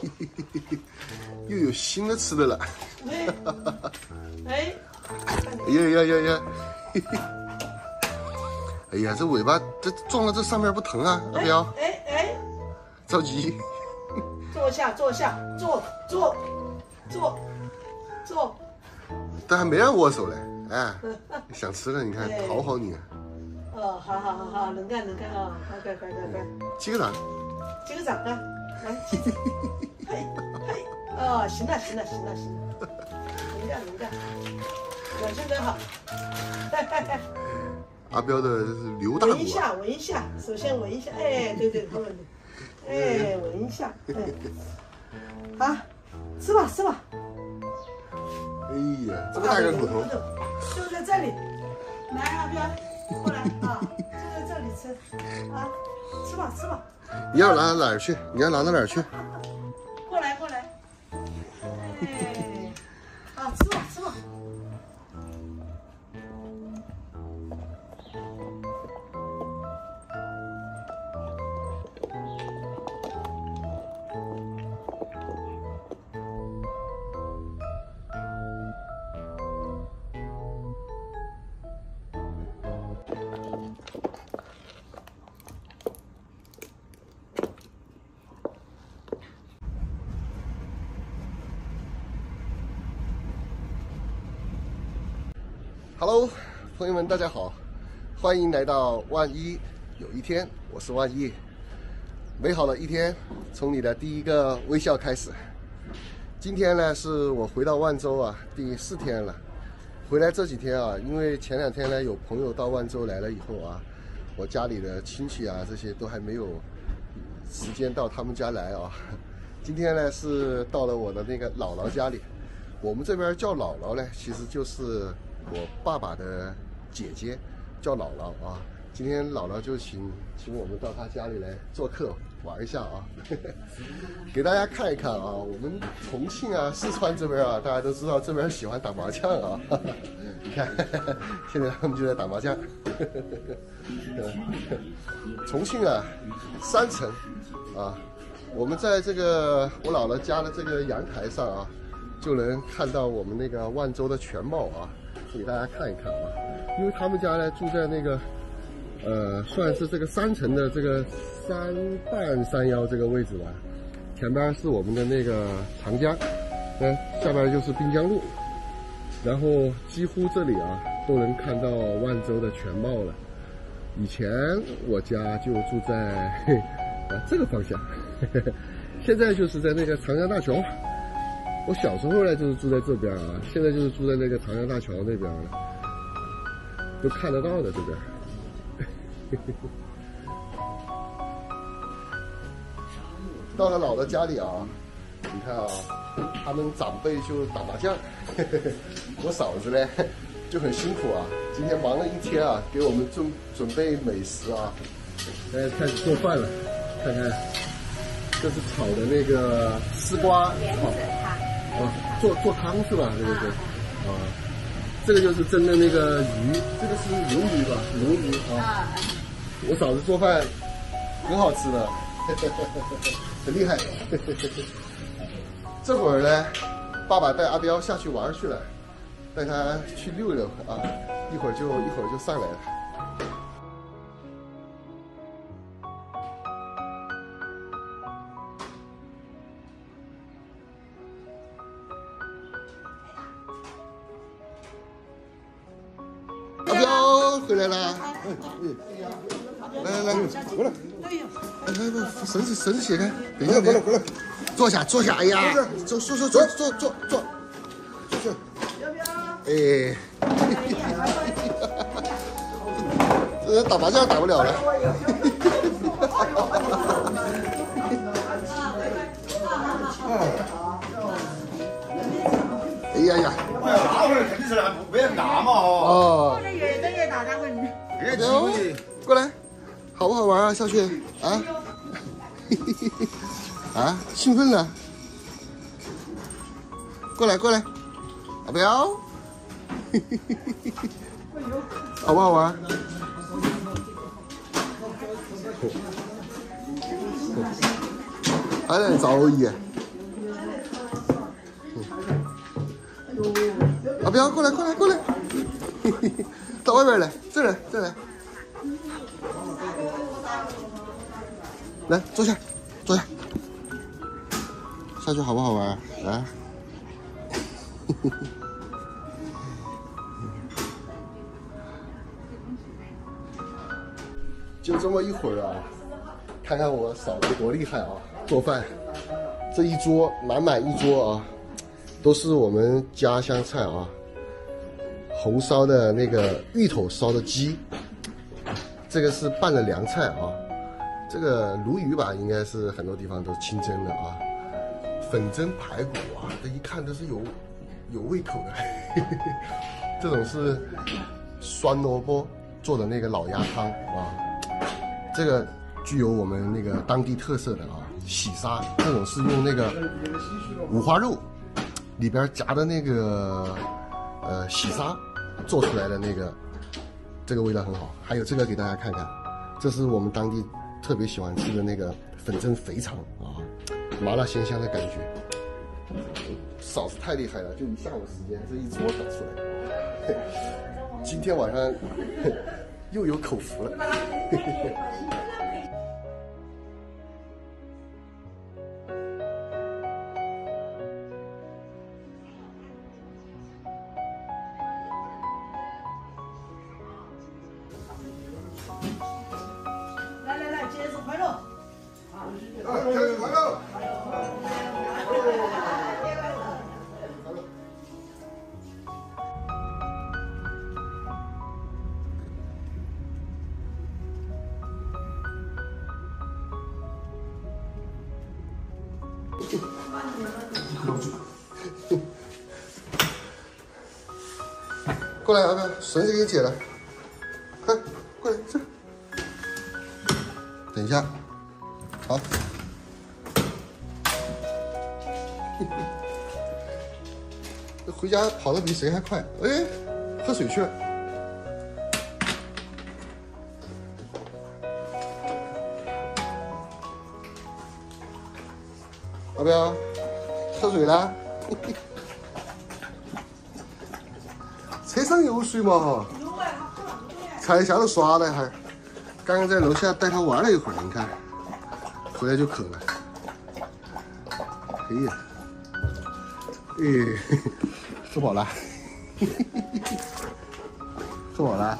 又有新的吃的了。哎，哎呀呀呀呀！哎呀，这尾巴这撞到这上面不疼啊？阿彪，哎哎，着急。坐下，坐下，坐坐坐坐。但还没让握手嘞，哎，想吃了，你看讨好你。哦，好好好好，能干能干啊，快快快快快，击个掌，击个掌啊，来，哦，行了行了行了行了，能干能干，表现真好，阿彪的刘大闻一下闻一下，首先闻一下，哎，对对，好闻的，哎，闻一下，哎，好，吃吧吃吧。哎呀，这么大个骨头，就在这里，来阿彪，过来啊，就在这里吃，啊，吃吧吃吧。你要拿到哪儿去？你要拿到哪儿去？Hello，朋友们，大家好，欢迎来到万一有一天，我是万一。美好的一天，从你的第一个微笑开始。今天呢，是我回到万州啊第四天了。回来这几天啊，因为前两天呢有朋友到万州来了以后啊，我家里的亲戚啊这些都还没有时间到他们家来啊。今天呢是到了我的那个姥姥家里，我们这边叫姥姥呢，其实就是。我爸爸的姐姐叫姥姥啊，今天姥姥就请请我们到她家里来做客玩一下啊，给大家看一看啊，我们重庆啊、四川这边啊，大家都知道这边喜欢打麻将啊，你看现在他们就在打麻将。重庆啊，山城啊，我们在这个我姥姥家的这个阳台上啊，就能看到我们那个万州的全貌啊。给大家看一看啊，因为他们家呢住在那个，呃，算是这个山城的这个山半山腰这个位置吧。前边是我们的那个长江，嗯，下边就是滨江路，然后几乎这里啊都能看到万州的全貌了。以前我家就住在 啊这个方向，现在就是在那个长江大桥。我小时候呢，就是住在这边啊，现在就是住在那个长江大桥那边了，都看得到的这边。到了姥姥家里啊，你看啊，他们长辈就打麻将，我嫂子呢就很辛苦啊，今天忙了一天啊，给我们准准备美食啊，现在开始做饭了，看看，这是炒的那个丝瓜炒。啊，做做汤是吧？这个是，啊，这个就是蒸的那个鱼，这个是鲈鱼吧？鲈鱼啊。我嫂子做饭很好吃的，很厉害。这会儿呢，爸爸带阿彪下去玩去了，带他去溜溜啊，一会儿就一会儿就上来了。回来啦！来来来，过来！哎呀，来来，绳子绳子解开，等一下，过来过来，坐下坐下，哎呀，坐坐坐坐坐坐坐，坐。哎，这人打麻将打不了了。哎呀呀！打会肯定是不要打嘛哦。打。哎呦，过来，好不好玩啊，小雪？啊？啊？兴奋了？过来，过来，阿彪。嘿嘿嘿嘿好不好玩？还在找鱼。阿彪，过来，过来，过来。嘿嘿嘿。到外面来，这来，这来，来坐下，坐下，下去好不好玩？来。就这么一会儿啊，看看我嫂子多厉害啊！做饭，这一桌满满一桌啊，都是我们家乡菜啊。红烧的那个芋头烧的鸡，这个是拌的凉菜啊。这个鲈鱼吧，应该是很多地方都清蒸的啊。粉蒸排骨啊，这一看都是有有胃口的。这种是酸萝卜做的那个老鸭汤啊。这个具有我们那个当地特色的啊，喜沙，这种是用那个五花肉里边夹的那个呃喜沙做出来的那个，这个味道很好。还有这个给大家看看，这是我们当地特别喜欢吃的那个粉蒸肥肠啊，麻辣鲜香的感觉。嫂子太厉害了，就一下午时间这一桌搞出来，今天晚上又有口福了。过来，阿彪，绳子给你解了，快过来这。等一下，好。回家跑的比谁还快，哎，喝水去了。阿彪，喝水啦？车上有水嘛哈？才下头耍了还。刚刚在楼下带他玩了一会儿，你看，回来就渴了。哎呀，哎，吃饱了，吃饱了。